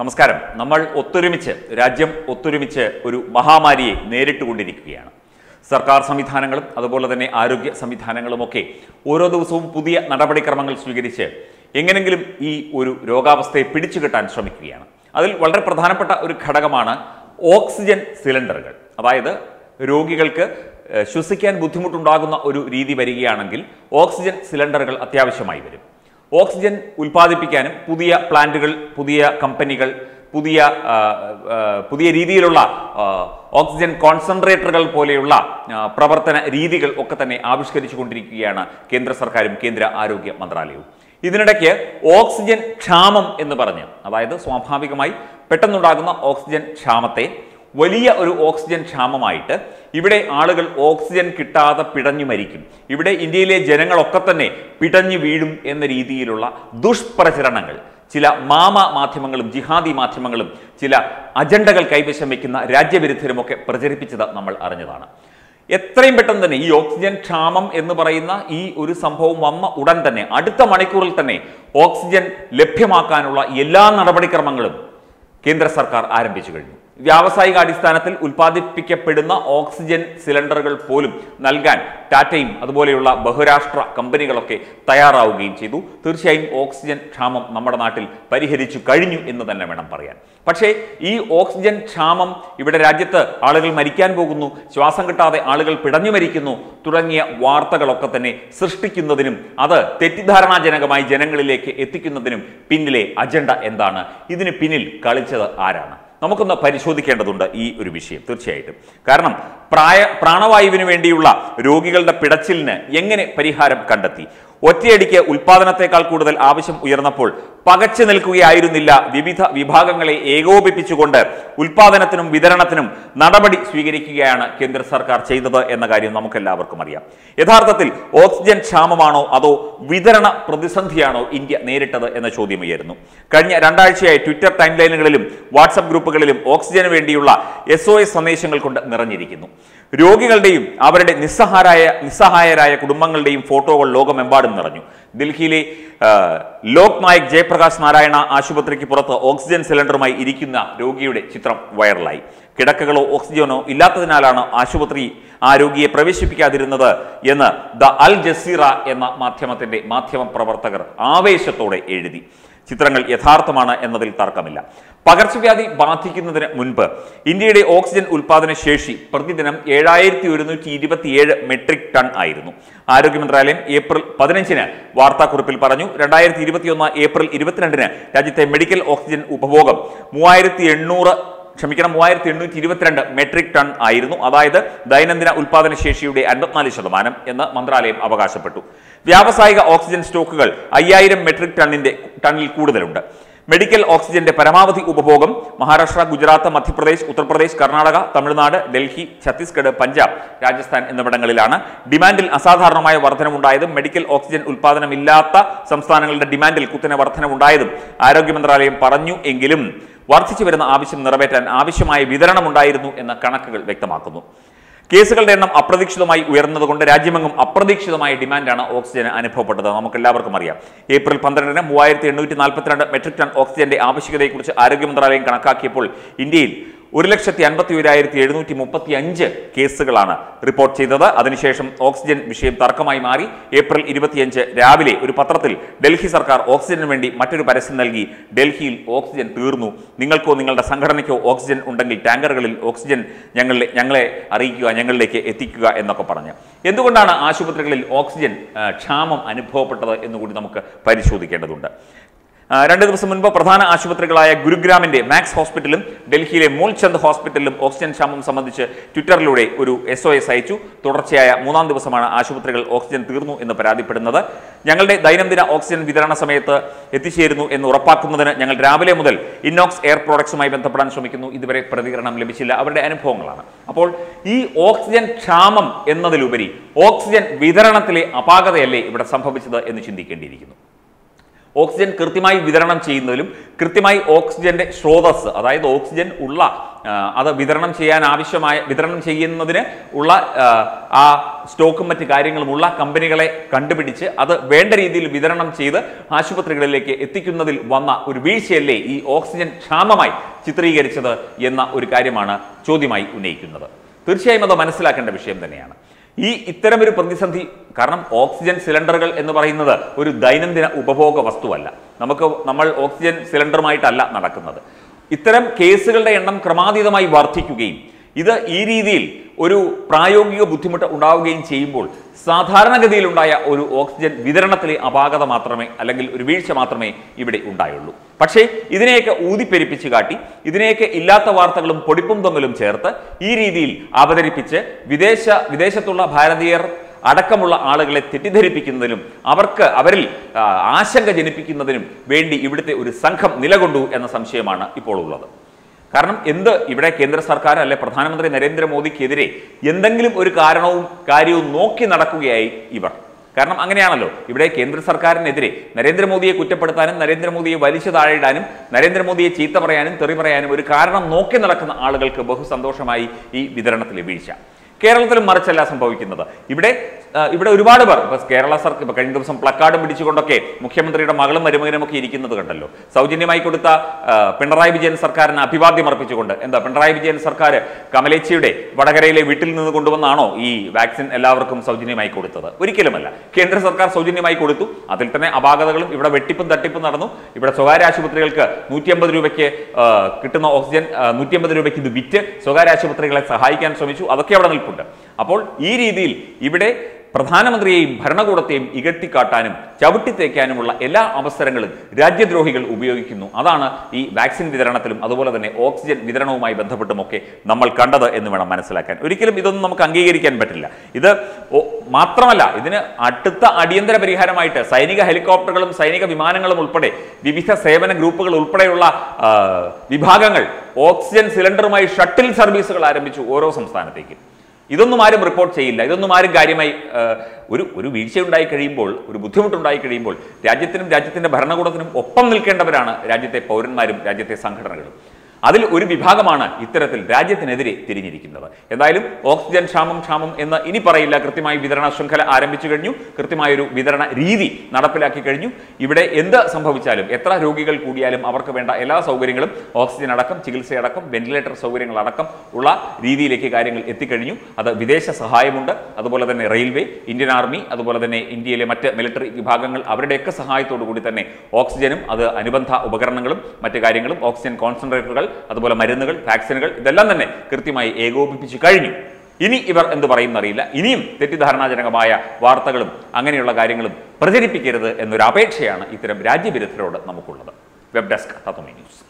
നമസ്കാരം. നമ്മൾ ഒത്തൊരുമിച്ച് രാജ്യം ഒത്തൊരുമിച്ച് ഒരു മഹാമാരിയെ നേരിട്ടുകൊണ്ടിരിക്കുകയാണ്. സർക്കാർ സംവിധാനങ്ങളും അതുപോലെ തന്നെ ആരോഗ്യ സംവിധാനങ്ങളുമൊക്കെ ഓരോ ദിവസവും പുതിയ നടപടിക്രമങ്ങൾ സ്വീകരിച്ച് എങ്ങനെങ്കിലും ഈ ഒരു രോഗാവസ്ഥയെ പിടിച്ചു കെട്ടാൻ ശ്രമിക്കുകയാണ്. അതിൽ വളരെ പ്രധാനപ്പെട്ട ഒരു ഘടകമാണ് ഓക്സിജൻ സിലിണ്ടറുകൾ. അതായത് രോഗികൾക്ക് ശ്വസിക്കാൻ ബുദ്ധിമുട്ടുണ്ടാകുന്ന ഒരു രീതി വരികയാണെങ്കിൽ ഓക്സിജൻ സിലിണ്ടറുകൾ അത്യാവശ്യമായി വരും. ഓക്സിജൻ ഉൽപ്പാദിപ്പിക്കാനും പുതിയ പ്ലാന്റുകൾ പുതിയ കമ്പനികൾ പുതിയ പുതിയ രീതിയിലുള്ള ഓക്സിജൻ കോൺസെൻട്രേറ്ററുകൾ പോലെയുള്ള പ്രവർത്തന രീതികൾ ഒക്കെ തന്നെ ആവിഷ്കരിച്ചു കൊണ്ടിരിക്കുകയാണ് കേന്ദ്ര സർക്കാരും കേന്ദ്ര ആരോഗ്യ മന്ത്രാലയവും. ഇതിനിടയ്ക്ക് ഓക്സിജൻ ക്ഷാമം എന്ന് പറഞ്ഞ് അതായത് സ്വാഭാവികമായി പെട്ടെന്നുണ്ടാകുന്ന ഓക്സിജൻ ക്ഷാമത്തെ വലിയ ഒരു ഓക്സിജൻ ക്ഷാമമായിട്ട് ഇവിടെ ആളുകൾ ഓക്സിജൻ കിട്ടാതെ പിടഞ്ഞു മരിക്കും. ഇവിടെ ഇന്ത്യയിലെ ജനങ്ങളൊക്കെ തന്നെ പിടഞ്ഞു വീഴും എന്ന രീതിയിലുള്ള ദുഷ്പ്രചരണങ്ങൾ ചില മാമ മാധ്യമങ്ങളും ജിഹാദി മാധ്യമങ്ങളും ചില അജണ്ടകൾ കൈവശം വയ്ക്കുന്ന രാജ്യവിരുദ്ധരുമൊക്കെ പ്രചരിപ്പിച്ചത് നമ്മൾ അറിഞ്ഞതാണ്. എത്രയും പെട്ടെന്ന് തന്നെ ഈ ഓക്സിജൻ ക്ഷാമം എന്ന് പറയുന്ന ഈ ഒരു സംഭവം വന്ന ഉടൻ തന്നെ അടുത്ത മണിക്കൂറിൽ തന്നെ ഓക്സിജൻ ലഭ്യമാക്കാനുള്ള എല്ലാ നടപടിക്രമങ്ങളും കേന്ദ്ര സർക്കാർ ആരംഭിച്ചു കഴിഞ്ഞു. വ്യാവസായിക അടിസ്ഥാനത്തിൽ ഉൽപ്പാദിപ്പിക്കപ്പെടുന്ന ഓക്സിജൻ സിലിണ്ടറുകൾ പോലും നൽകാൻ ടാറ്റയും അതുപോലെയുള്ള ബഹുരാഷ്ട്ര കമ്പനികളൊക്കെ തയ്യാറാവുകയും ചെയ്തു. തീർച്ചയായും ഓക്സിജൻ ക്ഷാമം നമ്മുടെ നാട്ടിൽ പരിഹരിച്ചു കഴിഞ്ഞു എന്ന് തന്നെ വേണം പറയാൻ. പക്ഷേ ഈ ഓക്സിജൻ ക്ഷാമം ഇവിടെ രാജ്യത്ത് ആളുകൾ മരിക്കാൻ പോകുന്നു ശ്വാസം കിട്ടാതെ ആളുകൾ പിടഞ്ഞു മരിക്കുന്നു തുടങ്ങിയ വാർത്തകളൊക്കെ തന്നെ സൃഷ്ടിക്കുന്നതിനും അത് തെറ്റിദ്ധാരണാജനകമായി ജനങ്ങളിലേക്ക് എത്തിക്കുന്നതിനും പിന്നിലെ അജണ്ട എന്താണ്? ഇതിന് പിന്നിൽ കളിച്ചത് ആരാണ്? നമുക്കൊന്ന് പരിശോധിക്കേണ്ടതുണ്ട് ഈ ഒരു വിഷയം തീർച്ചയായിട്ടും. കാരണം പ്രായ പ്രാണവായുവിന് വേണ്ടിയുള്ള രോഗികളുടെ പിടച്ചിലിന് എങ്ങനെ പരിഹാരം കണ്ടെത്തി? ഒറ്റയടിക്ക് ഉൽപാദനത്തെക്കാൾ കൂടുതൽ ആവശ്യം ഉയർന്നപ്പോൾ പകച്ചു നിൽക്കുകയായിരുന്നില്ല. വിവിധ വിഭാഗങ്ങളെ ഏകോപിപ്പിച്ചുകൊണ്ട് ഉൽപാദനത്തിനും വിതരണത്തിനും നടപടി സ്വീകരിക്കുകയാണ് കേന്ദ്ര സർക്കാർ ചെയ്തത് എന്ന കാര്യം നമുക്കെല്ലാവർക്കും അറിയാം. യഥാർത്ഥത്തിൽ ഓക്സിജൻ ക്ഷാമമാണോ അതോ വിതരണ പ്രതിസന്ധിയാണോ ഇന്ത്യ നേരിട്ടത് എന്ന ചോദ്യം ഉയരുന്നു കഴിഞ്ഞ രണ്ടാഴ്ചയായി ട്വിറ്റർ ടൈം ലൈനുകളിലും വാട്സപ്പ് ഗ്രൂപ്പുകളിലും ഓക്സിജന് വേണ്ടിയുള്ള എസ് സന്ദേശങ്ങൾ കൊണ്ട് നിറഞ്ഞിരിക്കുന്നു. രോഗികളുടെയും അവരുടെ നിസ്സഹാരായ നിസ്സഹായരായ കുടുംബങ്ങളുടെയും ഫോട്ടോകൾ ലോകമെമ്പാടും നിറഞ്ഞു. ഡൽഹിയിലെ ലോക് നായക് ജയപ്രകാശ് നാരായണ ആശുപത്രിക്ക് പുറത്ത് ഓക്സിജൻ സിലിണ്ടറുമായി ഇരിക്കുന്ന രോഗിയുടെ ചിത്രം വൈറലായി. കിടക്കകളോ ഓക്സിജനോ ഇല്ലാത്തതിനാലാണ് ആശുപത്രി ആ രോഗിയെ പ്രവേശിപ്പിക്കാതിരുന്നത് എന്ന് ദ അൽ ജസീറ എന്ന മാധ്യമത്തിന്റെ മാധ്യമ പ്രവർത്തകർ ആവേശത്തോടെ എഴുതി. ചിത്രങ്ങൾ യഥാർത്ഥമാണ് എന്നതിൽ തർക്കമില്ല. പകർച്ചവ്യാധി ബാധിക്കുന്നതിന് മുൻപ് ഇന്ത്യയുടെ ഓക്സിജൻ ഉൽപാദന ശേഷി പ്രതിദിനം ഏഴായിരത്തി ഒരുന്നൂറ്റി ഇരുപത്തിയേഴ് മെട്രിക് ടൺ ആയിരുന്നു. ആരോഗ്യ മന്ത്രാലയം ഏപ്രിൽ പതിനഞ്ചിന് വാർത്താക്കുറിപ്പിൽ പറഞ്ഞു രണ്ടായിരത്തി ഇരുപത്തിയൊന്ന് ഏപ്രിൽ ഇരുപത്തിരണ്ടിന് രാജ്യത്തെ മെഡിക്കൽ ഓക്സിജൻ ഉപഭോഗം മൂവായിരത്തി എണ്ണൂറ് ക്ഷമിക്കണം മൂവായിരത്തി എണ്ണൂറ്റി ഇരുപത്തിരണ്ട് മെട്രിക് ടൺ ആയിരുന്നു. അതായത് ദൈനംദിന ഉൽപാദന ശേഷിയുടെ അൻപത്തിനാല് ശതമാനം എന്ന് മന്ത്രാലയം അവകാശപ്പെട്ടു. വ്യാവസായിക ഓക്സിജൻ സ്റ്റോക്കുകൾ അയ്യായിരം മെട്രിക് ടണ്ണിന്റെ ടണ്ണിൽ കൂടുതലുണ്ട്. മെഡിക്കൽ ഓക്സിജന്റെ പരമാവധി ഉപഭോഗം മഹാരാഷ്ട്ര ഗുജറാത്ത് മധ്യപ്രദേശ് ഉത്തർപ്രദേശ് കർണാടക തമിഴ്നാട് ഡൽഹി ഛത്തീസ്ഗഡ് പഞ്ചാബ് രാജസ്ഥാൻ എന്നിവിടങ്ങളിലാണ്. ഡിമാൻഡിൽ അസാധാരണമായ വർധനമുണ്ടായതും മെഡിക്കൽ ഓക്സിജൻ ഉൽപാദനമില്ലാത്ത സംസ്ഥാനങ്ങളുടെ ഡിമാൻഡിൽ കുത്തനെ വർധനമുണ്ടായതും ആരോഗ്യ മന്ത്രാലയം പറഞ്ഞു എങ്കിലും വർദ്ധിച്ചു വരുന്ന ആവശ്യം നിറവേറ്റാൻ ആവശ്യമായ വിതരണമുണ്ടായിരുന്നു എന്ന കണക്കുകൾ വ്യക്തമാക്കുന്നു. കേസുകളുടെ എണ്ണം അപ്രതീക്ഷിതമായി ഉയർന്നതുകൊണ്ട് രാജ്യമെങ്ങും അപ്രതീക്ഷിതമായ ഡിമാൻഡാണ് ഓക്സിജൻ അനുഭവപ്പെട്ടത്. നമുക്ക് എല്ലാവർക്കും അറിയാം. ഏപ്രിൽ പന്ത്രണ്ടിന് മൂവായിരത്തി എണ്ണൂറ്റി നാൽപ്പത്തിരണ്ട് മെട്രിക് ടൺ ഓക്സിജന്റെ ആവശ്യകതയെക്കുറിച്ച് ആരോഗ്യ മന്ത്രാലയം കണക്കാക്കിയപ്പോൾ ഇന്ത്യയിൽ ഒരു ലക്ഷത്തി അൻപത്തി ഒരായിരത്തി എഴുന്നൂറ്റി മുപ്പത്തി അഞ്ച് കേസുകളാണ് റിപ്പോർട്ട് ചെയ്തത്. അതിനുശേഷം ഓക്സിജൻ വിഷയം തർക്കമായി മാറി. ഏപ്രിൽ ഇരുപത്തിയഞ്ച് രാവിലെ ഒരു പത്രത്തിൽ ഡൽഹി സർക്കാർ ഓക്സിജന് വേണ്ടി മറ്റൊരു പരസ്യം നൽകി. ഡൽഹിയിൽ ഓക്സിജൻ തീർന്നു. നിങ്ങൾക്കോ നിങ്ങളുടെ സംഘടനയ്ക്കോ ഓക്സിജൻ ഉണ്ടെങ്കിൽ ടാങ്കറുകളിൽ ഓക്സിജൻ ഞങ്ങളെ ഞങ്ങളെ അറിയിക്കുക ഞങ്ങളിലേക്ക് എത്തിക്കുക എന്നൊക്കെ പറഞ്ഞ്. എന്തുകൊണ്ടാണ് ആശുപത്രികളിൽ ഓക്സിജൻ ക്ഷാമം അനുഭവപ്പെട്ടത് എന്നുകൂടി നമുക്ക് പരിശോധിക്കേണ്ടതുണ്ട്. രണ്ട് ദിവസം മുൻപ് പ്രധാന ആശുപത്രികളായ ഗുരുഗ്രാമിന്റെ മാക്സ് ഹോസ്പിറ്റലും ഡൽഹിയിലെ മൂൽചന്ദ് ഹോസ്പിറ്റലിലും ഓക്സിജൻ ക്ഷാമം സംബന്ധിച്ച് ട്വിറ്ററിലൂടെ ഒരു എസ് ഒ എസ് അയച്ചു. തുടർച്ചയായ മൂന്നാം ദിവസമാണ് ആശുപത്രികൾ ഓക്സിജൻ തീർന്നു എന്ന് പരാതിപ്പെടുന്നത്. ഞങ്ങളുടെ ദൈനംദിന ഓക്സിജൻ വിതരണ സമയത്ത് എത്തിച്ചേരുന്നു എന്ന് ഉറപ്പാക്കുന്നതിന് ഞങ്ങൾ രാവിലെ മുതൽ ഇന്നോക്സ് എയർ പ്രോഡക്ട്സുമായി ബന്ധപ്പെടാൻ ശ്രമിക്കുന്നു. ഇതുവരെ പ്രതികരണം ലഭിച്ചില്ല. അവരുടെ അനുഭവങ്ങളാണ്. അപ്പോൾ ഈ ഓക്സിജൻ ക്ഷാമം എന്നതിലുപരി ഓക്സിജൻ വിതരണത്തിലെ അപാകതയല്ലേ ഇവിടെ സംഭവിച്ചത് എന്ന് ചിന്തിക്കേണ്ടിയിരിക്കുന്നു. ഓക്സിജൻ കൃത്യമായി വിതരണം ചെയ്യുന്നതിലും കൃത്യമായി ഓക്സിജന്റെ സ്രോതസ് അതായത് ഓക്സിജൻ ഉള്ള അത് വിതരണം ചെയ്യാൻ ആവശ്യമായ വിതരണം ചെയ്യുന്നതിന് ഉള്ള ആ, സ്റ്റോക്കും മറ്റ് കാര്യങ്ങളും ഉള്ള കമ്പനികളെ കണ്ടുപിടിച്ച് അത് വേണ്ട രീതിയിൽ വിതരണം ചെയ്ത് ആശുപത്രികളിലേക്ക് എത്തിക്കുന്നതിൽ വന്ന ഒരു വീഴ്ചയല്ലേ ഈ ഓക്സിജൻ ക്ഷാമമായി ചിത്രീകരിച്ചത് എന്ന ഒരു കാര്യമാണ് ചോദ്യമായി ഉന്നയിക്കുന്നത്. തീർച്ചയായും അത് മനസ്സിലാക്കേണ്ട വിഷയം തന്നെയാണ്. ഈ ഇത്തരം ഒരു പ്രതിസന്ധി കാരണം ഓക്സിജൻ സിലിണ്ടറുകൾ എന്ന് പറയുന്നത് ഒരു ദൈനംദിന ഉപഭോഗ വസ്തുവല്ല. നമുക്ക് നമ്മൾ ഓക്സിജൻ സിലിണ്ടറുമായിട്ടല്ല നടക്കുന്നത്. ഇത്തരം കേസുകളുടെ എണ്ണം ക്രമാതീതമായി വർദ്ധിക്കുകയും ഇത് ഈ രീതിയിൽ ഒരു പ്രായോഗിക ബുദ്ധിമുട്ട് ഉണ്ടാവുകയും ചെയ്യുമ്പോൾ സാധാരണഗതിയിലുണ്ടായ ഒരു ഓക്സിജൻ വിതരണത്തിലെ അപാകത മാത്രമേ അല്ലെങ്കിൽ ഒരു വീഴ്ച മാത്രമേ ഇവിടെ ഉണ്ടായുള്ളൂ. പക്ഷേ ഇതിനെയൊക്കെ ഊതിപ്പെരിപ്പിച്ച് കാട്ടി ഇതിനെയൊക്കെ ഇല്ലാത്ത വാർത്തകളും പൊടിപ്പും തൊങ്ങലും ചേർത്ത് ഈ രീതിയിൽ അവതരിപ്പിച്ച് വിദേശ വിദേശത്തുള്ള ഭാരതീയർ അടക്കമുള്ള ആളുകളെ തെറ്റിദ്ധരിപ്പിക്കുന്നതിനും അവർക്ക് അവരിൽ ആശങ്ക ജനിപ്പിക്കുന്നതിനും വേണ്ടി ഇവിടുത്തെ ഒരു സംഘം നിലകൊണ്ടു എന്ന സംശയമാണ് ഇപ്പോൾ ഉള്ളത് കാരണം എന്ത് ഇവിടെ കേന്ദ്ര സർക്കാർ അല്ലെ പ്രധാനമന്ത്രി നരേന്ദ്രമോദിക്കെതിരെ എന്തെങ്കിലും ഒരു കാരണവും കാര്യവും നോക്കി നടക്കുകയായി ഇവർ. കാരണം അങ്ങനെയാണല്ലോ ഇവിടെ കേന്ദ്ര സർക്കാരിനെതിരെ നരേന്ദ്രമോദിയെ കുറ്റപ്പെടുത്താനും നരേന്ദ്രമോദിയെ വലിച്ചു താഴെയിടാനും നരേന്ദ്രമോദിയെ ചീത്ത പറയാനും തെറി പറയാനും ഒരു കാരണം നോക്കി നടക്കുന്ന ആളുകൾക്ക് ബഹുസന്തോഷമായി ഈ വിതരണത്തിൽ വീഴ്ച. കേരളത്തിലും മറിച്ചല്ല സംഭവിക്കുന്നത്. ഇവിടെ ഇവിടെ ഒരുപാട് പേർ ഇപ്പൊ കേരള സർക്കാർ ഇപ്പൊ കഴിഞ്ഞ ദിവസം പ്ലക്കാർഡും പിടിച്ചുകൊണ്ടൊക്കെ മുഖ്യമന്ത്രിയുടെ മകളും മരുമകനും ഒക്കെ ഇരിക്കുന്നത് കണ്ടല്ലോ. സൗജന്യമായി കൊടുത്ത പിണറായി വിജയൻ സർക്കാരിന് അഭിവാദ്യം അർപ്പിച്ചുകൊണ്ട് എന്താ പിണറായി വിജയൻ സർക്കാർ കമലേച്ചിയുടെ വടകരയിലെ വീട്ടിൽ നിന്ന് കൊണ്ടുവന്നാണോ ഈ വാക്സിൻ എല്ലാവർക്കും സൗജന്യമായി കൊടുത്തത്? ഒരിക്കലുമല്ല. കേന്ദ്ര സർക്കാർ സൗജന്യമായി കൊടുത്തു. അതിൽ തന്നെ അപാകതകളും ഇവിടെ വെട്ടിപ്പും തട്ടിപ്പും നടന്നു. ഇവിടെ സ്വകാര്യ ആശുപത്രികൾക്ക് നൂറ്റി അമ്പത് രൂപയ്ക്ക് കിട്ടുന്ന ഓക്സിജൻ നൂറ്റി അമ്പത് രൂപയ്ക്ക് ഇത് വിറ്റ് സ്വകാര്യ ആശുപത്രികളെ സഹായിക്കാൻ ശ്രമിച്ചു. അതൊക്കെ അവിടെ നിൽപ്പുണ്ട്. അപ്പോൾ ഈ രീതിയിൽ ഇവിടെ പ്രധാനമന്ത്രിയെയും ഭരണകൂടത്തെയും ഇകഴ്ത്തിക്കാട്ടാനും ചവിട്ടിത്തേക്കാനുമുള്ള എല്ലാ അവസരങ്ങളും രാജ്യദ്രോഹികൾ ഉപയോഗിക്കുന്നു. അതാണ് ഈ വാക്സിൻ വിതരണത്തിലും അതുപോലെ തന്നെ ഓക്സിജൻ വിതരണവുമായി ബന്ധപ്പെട്ടുമൊക്കെ നമ്മൾ കണ്ടത് എന്ന് വേണം മനസ്സിലാക്കാൻ. ഒരിക്കലും ഇതൊന്നും നമുക്ക് അംഗീകരിക്കാൻ പറ്റില്ല. ഇത് മാത്രമല്ല ഇതിന് അടുത്ത അടിയന്തര പരിഹാരമായിട്ട് സൈനിക ഹെലികോപ്റ്ററുകളും സൈനിക വിമാനങ്ങളും ഉൾപ്പെടെ വിവിധ സേവന ഗ്രൂപ്പുകൾ ഉൾപ്പെടെയുള്ള വിഭാഗങ്ങൾ ഓക്സിജൻ സിലിണ്ടറുമായി ഷട്ടിൽ സർവീസുകൾ ആരംഭിച്ചു ഓരോ സംസ്ഥാനത്തേക്കും. ഇതൊന്നും ആരും റിപ്പോർട്ട് ചെയ്യില്ല. ഇതൊന്നും ആരും കാര്യമായി ഒരു ഒരു വീഴ്ച ഉണ്ടായി കഴിയുമ്പോൾ ഒരു ബുദ്ധിമുട്ടുണ്ടായി കഴിയുമ്പോൾ രാജ്യത്തിനും രാജ്യത്തിന്റെ ഭരണകൂടത്തിനും ഒപ്പം നിൽക്കേണ്ടവരാണ് രാജ്യത്തെ പൗരന്മാരും രാജ്യത്തെ സംഘടനകളും. അതിൽ ഒരു വിഭാഗമാണ് ഇത്തരത്തിൽ രാജ്യത്തിനെതിരെ തിരിഞ്ഞിരിക്കുന്നത്. എന്തായാലും ഓക്സിജൻ ക്ഷാമം ക്ഷാമം എന്ന് ഇനി പറയില്ല. കൃത്യമായി വിതരണ ശൃംഖല ആരംഭിച്ചു കഴിഞ്ഞു. കൃത്യമായൊരു വിതരണ രീതി നടപ്പിലാക്കി കഴിഞ്ഞു. ഇവിടെ എന്ത് സംഭവിച്ചാലും എത്ര രോഗികൾ കൂടിയാലും അവർക്ക് വേണ്ട എല്ലാ സൗകര്യങ്ങളും ഓക്സിജൻ അടക്കം ചികിത്സയടക്കം വെന്റിലേറ്റർ സൗകര്യങ്ങൾ അടക്കം ഉള്ള രീതിയിലേക്ക് കാര്യങ്ങൾ എത്തിക്കഴിഞ്ഞു. അത് വിദേശ സഹായമുണ്ട്. അതുപോലെ തന്നെ റെയിൽവേ ഇന്ത്യൻ ആർമി അതുപോലെ തന്നെ ഇന്ത്യയിലെ മറ്റ് മിലിറ്ററി വിഭാഗങ്ങൾ അവരുടെയൊക്കെ സഹായത്തോടു കൂടി തന്നെ ഓക്സിജനും അത് അനുബന്ധ ഉപകരണങ്ങളും മറ്റ് കാര്യങ്ങളും ഓക്സിജൻ കോൺസെൻട്രേറ്ററുകൾ അതുപോലെ മരുന്നുകൾ വാക്സിനുകൾ ഇതെല്ലാം തന്നെ കൃത്യമായി ഏകോപിപ്പിച്ച് കഴിഞ്ഞു. ഇനി ഇവർ എന്ത് പറയുന്നറിയില്ല ഇനിയും തെറ്റിദ്ധാരണാജനകമായ വാർത്തകളും അങ്ങനെയുള്ള കാര്യങ്ങളും പ്രചരിപ്പിക്കരുത് എന്നൊരു അപേക്ഷയാണ് ഇത്തരം രാജ്യവിരുദ്ധരോട് നമുക്കുള്ളത്. Web desk Tatvamayi news.